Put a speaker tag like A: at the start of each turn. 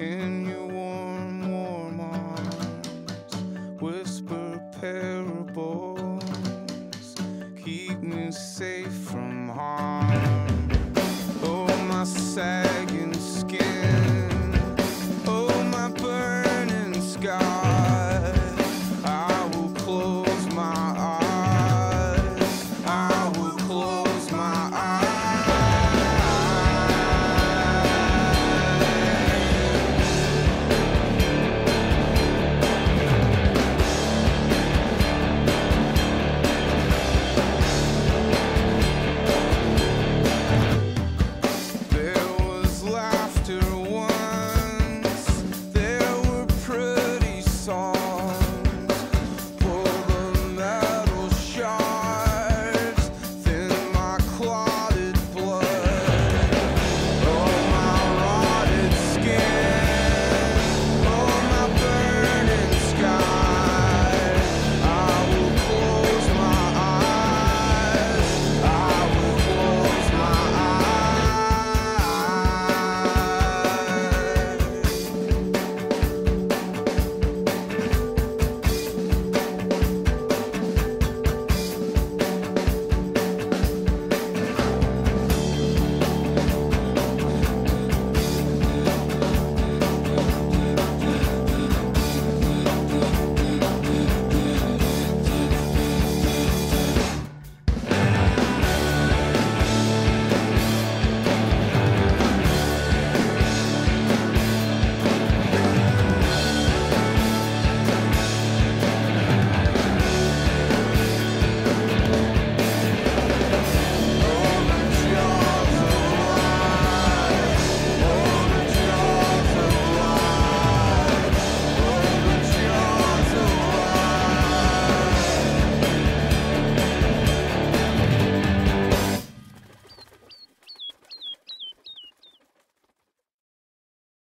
A: in your warm, warm arms. Whisper parables, keep me safe from harm. Oh, my sagging. song.